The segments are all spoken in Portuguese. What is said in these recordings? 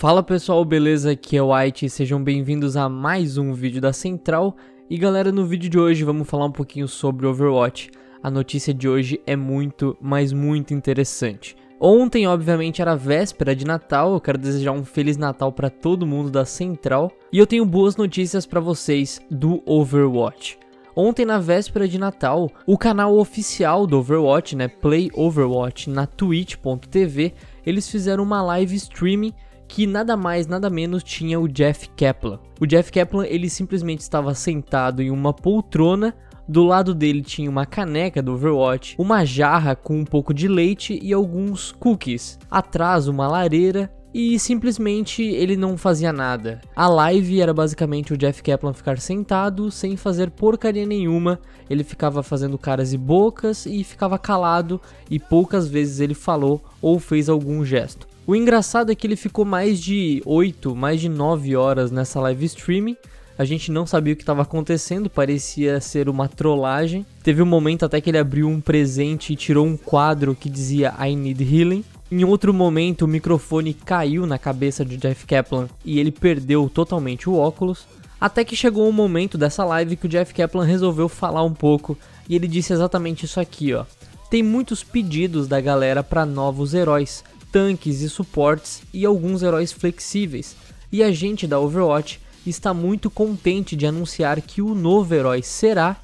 Fala pessoal, beleza? Aqui é o White sejam bem-vindos a mais um vídeo da Central. E galera, no vídeo de hoje vamos falar um pouquinho sobre Overwatch. A notícia de hoje é muito, mas muito interessante. Ontem, obviamente, era véspera de Natal. Eu quero desejar um feliz Natal para todo mundo da Central. E eu tenho boas notícias para vocês do Overwatch. Ontem, na véspera de Natal, o canal oficial do Overwatch, né, Play Overwatch, na twitch.tv, eles fizeram uma live streaming que nada mais, nada menos tinha o Jeff Kaplan. O Jeff Kaplan, ele simplesmente estava sentado em uma poltrona, do lado dele tinha uma caneca do Overwatch, uma jarra com um pouco de leite e alguns cookies. Atrás, uma lareira e simplesmente ele não fazia nada. A live era basicamente o Jeff Kaplan ficar sentado sem fazer porcaria nenhuma. Ele ficava fazendo caras e bocas e ficava calado e poucas vezes ele falou ou fez algum gesto. O engraçado é que ele ficou mais de 8, mais de 9 horas nessa live streaming. A gente não sabia o que estava acontecendo, parecia ser uma trollagem. Teve um momento até que ele abriu um presente e tirou um quadro que dizia I need healing. Em outro momento, o microfone caiu na cabeça de Jeff Kaplan e ele perdeu totalmente o óculos. Até que chegou um momento dessa live que o Jeff Kaplan resolveu falar um pouco e ele disse exatamente isso aqui, ó. Tem muitos pedidos da galera para novos heróis tanques e suportes e alguns heróis flexíveis. E a gente da Overwatch está muito contente de anunciar que o novo herói será.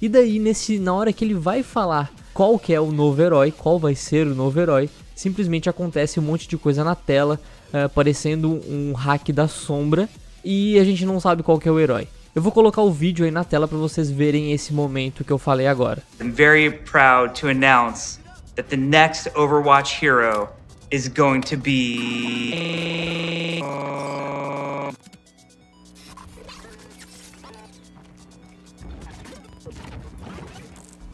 E daí nesse na hora que ele vai falar qual que é o novo herói, qual vai ser o novo herói, simplesmente acontece um monte de coisa na tela, uh, parecendo um hack da sombra, e a gente não sabe qual que é o herói. Eu vou colocar o vídeo aí na tela para vocês verem esse momento que eu falei agora. I'm very proud to announce that the next Overwatch hero is going to be.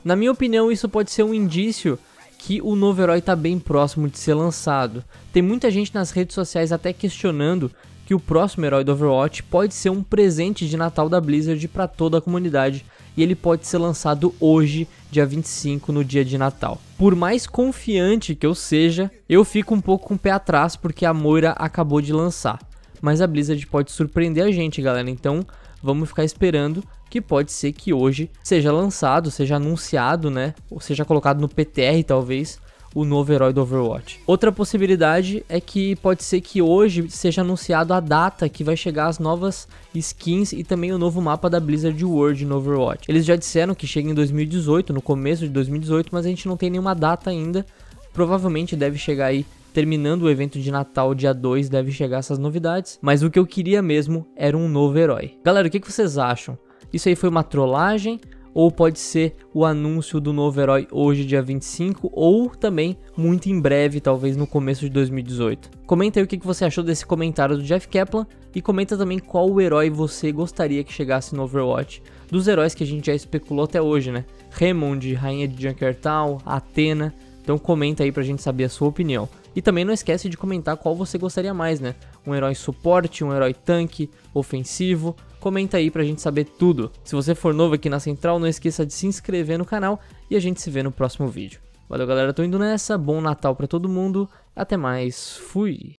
Na minha opinião, isso pode ser um indício que o novo herói está bem próximo de ser lançado. Tem muita gente nas redes sociais até questionando que o próximo herói do Overwatch pode ser um presente de Natal da Blizzard para toda a comunidade e ele pode ser lançado hoje, dia 25, no dia de Natal. Por mais confiante que eu seja, eu fico um pouco com o pé atrás porque a Moira acabou de lançar. Mas a Blizzard pode surpreender a gente, galera. Então, vamos ficar esperando que pode ser que hoje seja lançado, seja anunciado, né? Ou seja colocado no PTR talvez o novo herói do Overwatch. Outra possibilidade é que pode ser que hoje seja anunciado a data que vai chegar as novas skins e também o novo mapa da Blizzard World no Overwatch. Eles já disseram que chega em 2018, no começo de 2018, mas a gente não tem nenhuma data ainda. Provavelmente deve chegar aí terminando o evento de Natal, dia 2, deve chegar essas novidades. Mas o que eu queria mesmo era um novo herói. Galera, o que, vocês acham? Isso aí foi uma trollagem? Ou pode ser o anúncio do novo herói hoje, dia 25, ou também muito em breve, talvez no começo de 2018. Comenta aí o que você achou desse comentário do Jeff Kaplan e comenta também qual herói você gostaria que chegasse no Overwatch. Dos heróis que a gente já especulou até hoje, né? Raymond, Rainha de Junkertown, Athena. Então comenta aí pra gente saber a sua opinião. E também não esquece de comentar qual você gostaria mais, né? Um herói suporte, um herói tanque, ofensivo Comenta aí pra gente saber tudo. Se você for novo aqui na Central, não esqueça de se inscrever no canal e a gente se vê no próximo vídeo. Valeu galera, tô indo nessa, bom Natal pra todo mundo, até mais, fui!